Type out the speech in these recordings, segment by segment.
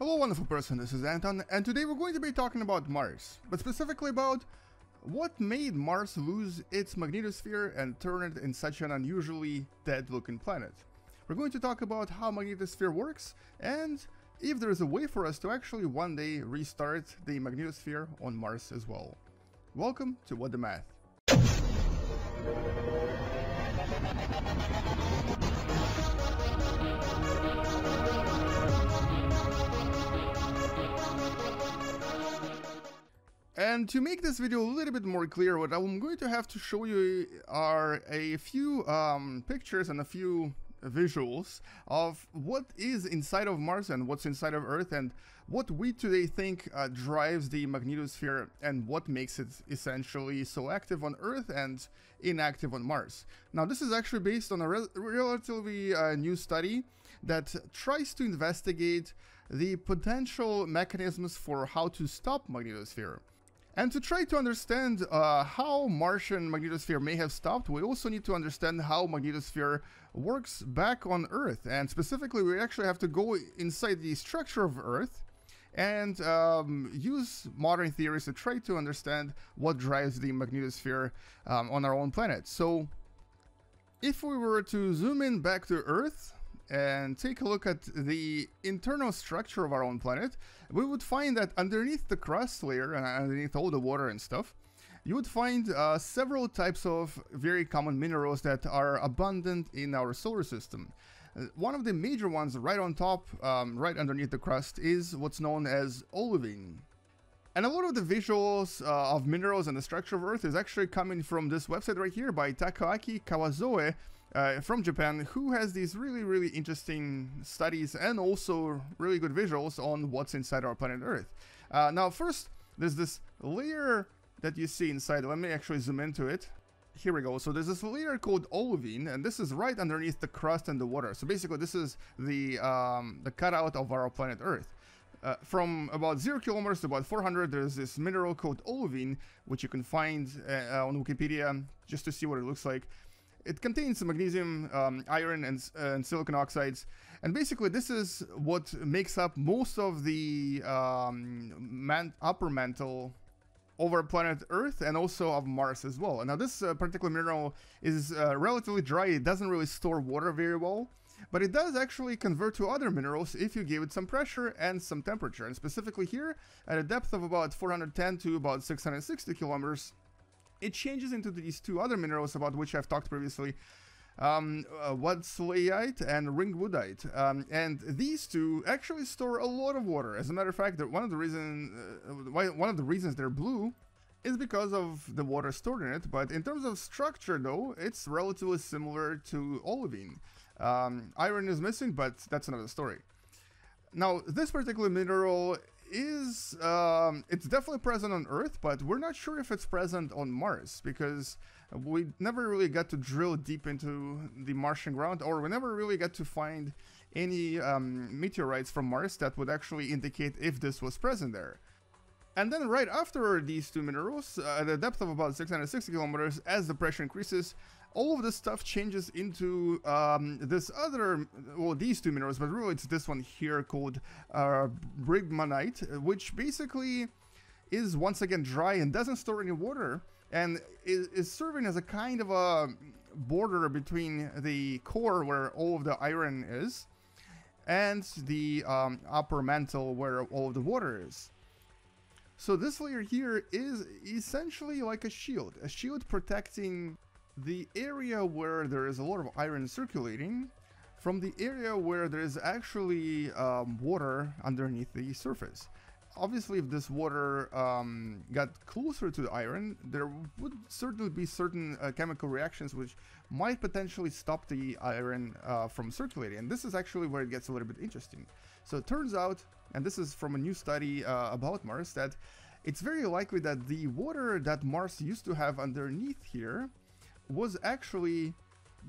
Hello wonderful person, this is Anton, and today we're going to be talking about Mars, but specifically about what made Mars lose its magnetosphere and turn it in such an unusually dead looking planet. We're going to talk about how magnetosphere works, and if there is a way for us to actually one day restart the magnetosphere on Mars as well. Welcome to What Da Math. And to make this video a little bit more clear, what I'm going to have to show you are a few um, pictures and a few visuals of what is inside of Mars and what's inside of Earth and what we today think uh, drives the magnetosphere and what makes it essentially so active on Earth and inactive on Mars. Now this is actually based on a re relatively uh, new study that tries to investigate the potential mechanisms for how to stop magnetosphere. And to try to understand uh, how Martian magnetosphere may have stopped, we also need to understand how magnetosphere works back on Earth. And specifically, we actually have to go inside the structure of Earth and um, use modern theories to try to understand what drives the magnetosphere um, on our own planet. So if we were to zoom in back to Earth, and take a look at the internal structure of our own planet, we would find that underneath the crust layer and underneath all the water and stuff, you would find uh, several types of very common minerals that are abundant in our solar system. Uh, one of the major ones right on top, um, right underneath the crust, is what's known as olivine. And a lot of the visuals uh, of minerals and the structure of Earth is actually coming from this website right here by Takaaki Kawazoe, uh, from Japan who has these really, really interesting studies and also really good visuals on what's inside our planet Earth. Uh, now, first, there's this layer that you see inside. Let me actually zoom into it. Here we go. So there's this layer called olivine, and this is right underneath the crust and the water. So basically, this is the um, the cutout of our planet Earth. Uh, from about 0 kilometers to about 400, there's this mineral called olivine, which you can find uh, on Wikipedia just to see what it looks like. It contains magnesium, um, iron, and, uh, and, silicon oxides. And basically, this is what makes up most of the um, man upper mantle over planet Earth and also of Mars as well. Now, this uh, particular mineral is uh, relatively dry. It doesn't really store water very well. But it does actually convert to other minerals if you give it some pressure and some temperature. And specifically here, at a depth of about 410 to about 660 kilometers, it changes into these two other minerals about which I've talked previously, um, uh, wadsleyite and ringwoodite. Um, and these two actually store a lot of water. As a matter of fact, one of the reason, uh, one of the reasons they're blue is because of the water stored in it. But in terms of structure, though, it's relatively similar to olivine. Um, iron is missing, but that's another story. Now, this particular mineral is um, it's definitely present on Earth, but we're not sure if it's present on Mars because we never really got to drill deep into the Martian ground, or we never really got to find any um, meteorites from Mars that would actually indicate if this was present there. And then right after these two minerals, uh, at a depth of about 660 kilometers, as the pressure increases, all of this stuff changes into um, this other, well, these two minerals, but really it's this one here called uh, bridgmanite, which basically is once again dry and doesn't store any water and is, is serving as a kind of a border between the core where all of the iron is and the um, upper mantle where all of the water is. So this layer here is essentially like a shield, a shield protecting the area where there is a lot of iron circulating from the area where there is actually um, water underneath the surface. Obviously, if this water um, got closer to the iron, there would certainly be certain uh, chemical reactions which might potentially stop the iron uh, from circulating. And this is actually where it gets a little bit interesting. So it turns out, and this is from a new study uh, about Mars, that it's very likely that the water that Mars used to have underneath here was actually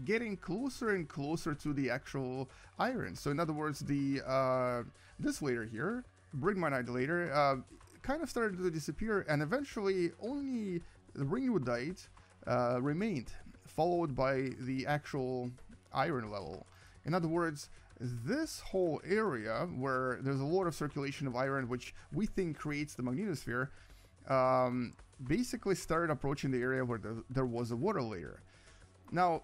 getting closer and closer to the actual iron. So in other words, the uh, this layer here, Bridgmanite layer, uh, kind of started to disappear and eventually only the ringwoodite uh, remained, followed by the actual iron level. In other words, this whole area where there's a lot of circulation of iron, which we think creates the magnetosphere, um, basically started approaching the area where the, there was a water layer. Now,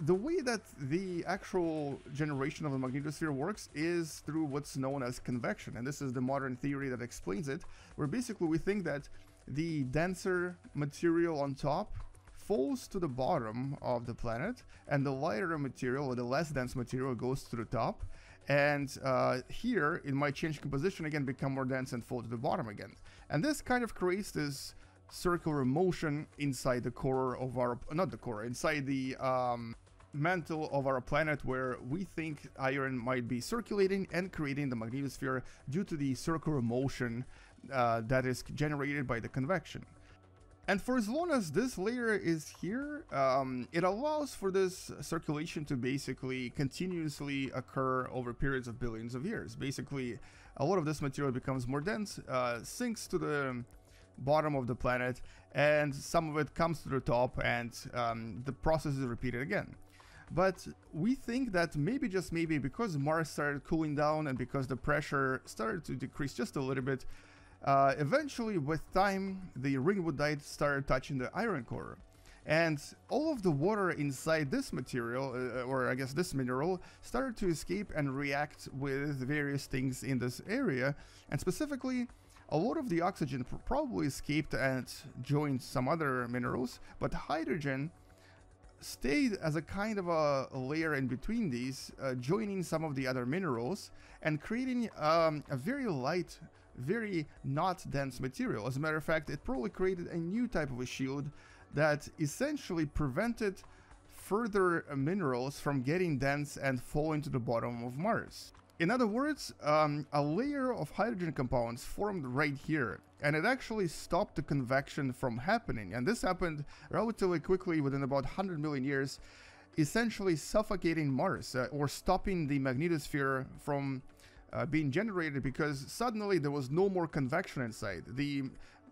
the way that the actual generation of the magnetosphere works is through what's known as convection, and this is the modern theory that explains it, where basically we think that the denser material on top falls to the bottom of the planet, and the lighter material or the less dense material goes to the top. And uh, here it might change composition again, become more dense, and fall to the bottom again. And this kind of creates this circular motion inside the core of our, not the core, inside the um, mantle of our planet where we think iron might be circulating and creating the magnetosphere due to the circular motion uh, that is generated by the convection. And for as long as this layer is here, um, it allows for this circulation to basically continuously occur over periods of billions of years. Basically, a lot of this material becomes more dense, uh, sinks to the bottom of the planet, and some of it comes to the top, and um, the process is repeated again. But we think that maybe, just maybe, because Mars started cooling down and because the pressure started to decrease just a little bit, uh, eventually, with time, the ringwoodite started touching the iron core. And all of the water inside this material, uh, or I guess this mineral, started to escape and react with various things in this area. And specifically, a lot of the oxygen probably escaped and joined some other minerals, but hydrogen stayed as a kind of a, layer in between these, uh, joining some of the other minerals and creating um, a very light, very not dense material. As a matter of fact, it probably created a new type of a shield that essentially prevented further minerals from getting dense and falling to the bottom of Mars. In other words, um, a layer of hydrogen compounds formed right here, and it actually stopped the convection from happening. And this happened relatively quickly within about 100 million years, essentially suffocating Mars uh, or stopping the magnetosphere from uh, being generated because suddenly there was no more convection inside. The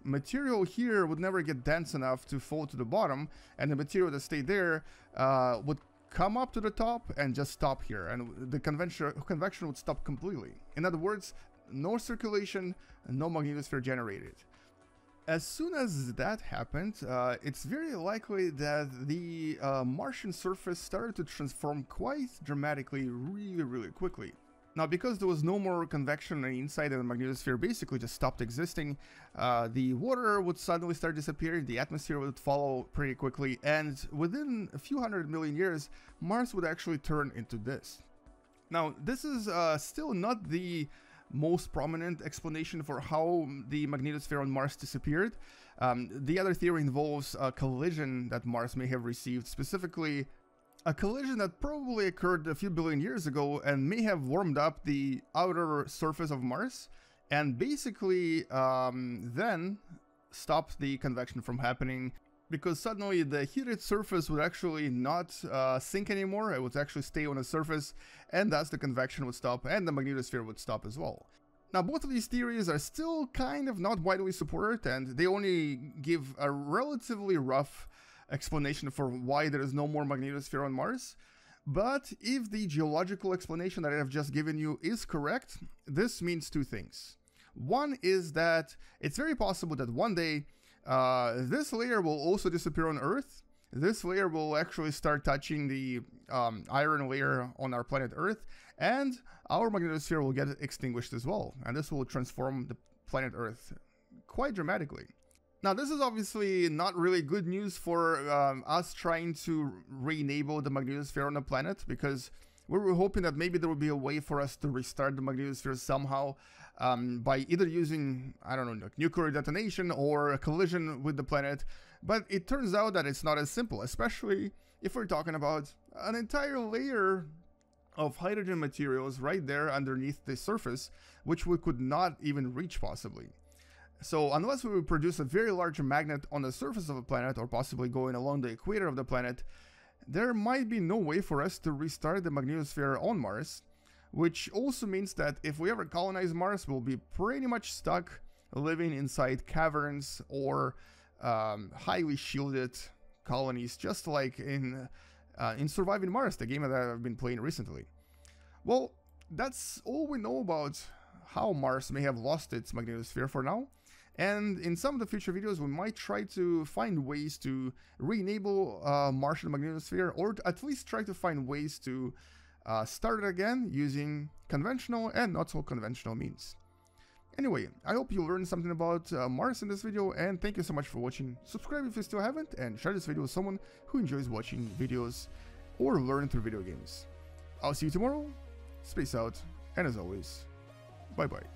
material here would never get dense enough to fall to the bottom, and the material that stayed there uh, would come up to the top and just stop here and the convention convection would stop completely. In other words, no circulation, no magnetosphere generated. As soon as that happened, uh, it's very likely that the uh, Martian surface started to transform quite dramatically really really quickly. Now, because there was no more convection inside the magnetosphere basically just stopped existing, uh, the water would suddenly start disappearing, the atmosphere would follow pretty quickly, and within a few hundred million years, Mars would actually turn into this. Now, this is uh, still not the most prominent explanation for how the magnetosphere on Mars disappeared. Um, the other theory involves a collision that Mars may have received, specifically a collision that probably occurred a few billion years ago and may have warmed up the outer surface of Mars and basically um, then stopped the convection from happening because suddenly the heated surface would actually not uh, sink anymore, it would actually stay on the surface, and thus the convection would stop and the magnetosphere would stop as well. Now, both of these theories are still kind of not widely supported, and they only give a relatively rough explanation for why there is no more magnetosphere on Mars. But if the geological explanation that I have just given you is correct, this means two things. One is that it's very possible that one day uh, this layer will also disappear on Earth. This layer will actually start touching the um, iron layer on our planet Earth, and our magnetosphere will get extinguished as well. And this will transform the planet Earth quite dramatically. Now, this is obviously not really good news for um, us trying to re-enable the magnetosphere on the planet because we were hoping that maybe there would be a way for us to restart the magnetosphere somehow um, by either using, I don't know, like nuclear detonation or a collision with the planet. But it turns out that it's not as simple, especially if we're talking about an entire layer of hydrogen materials right there underneath the surface, which we could not even reach possibly. So unless we would produce a very large magnet on the surface of a planet or possibly going along the equator of the planet, there might be no way for us to restart the magnetosphere on Mars, which also means that if we ever colonize Mars, we'll be pretty much stuck living inside caverns or um, highly shielded colonies, just like in uh, in Surviving Mars, the game that I've been playing recently. Well, that's all we know about how Mars may have lost its magnetosphere for now. And in some of the future videos, we might try to find ways to re-enable uh, Martian magnetosphere, or at least try to find ways to uh, start it again using conventional and not so conventional means. Anyway, I hope you learned something about uh, Mars in this video, and thank you so much for watching. Subscribe if you still haven't, and share this video with someone who enjoys watching videos or learning through video games. I'll see you tomorrow, space out, and as always, bye bye.